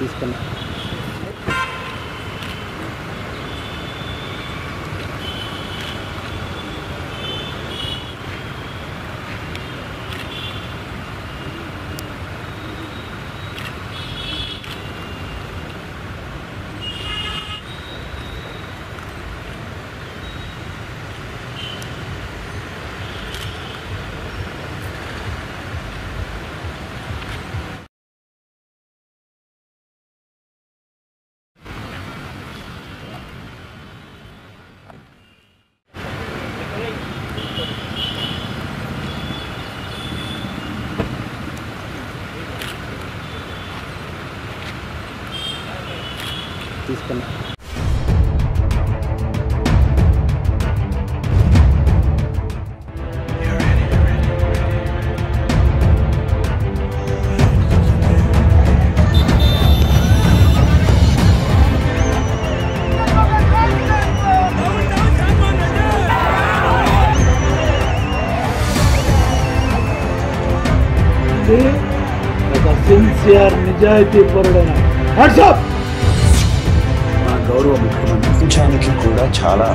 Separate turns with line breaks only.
తీసుకున్నాను తీసుకున్నా తీసుకున్నా ఒక సిన్సియర్ నిజాయితీ పరుడైన వాట్సాప్
మా గౌరవ ముఖ్యమంత్రి చూపించడానికి కూడా చాలా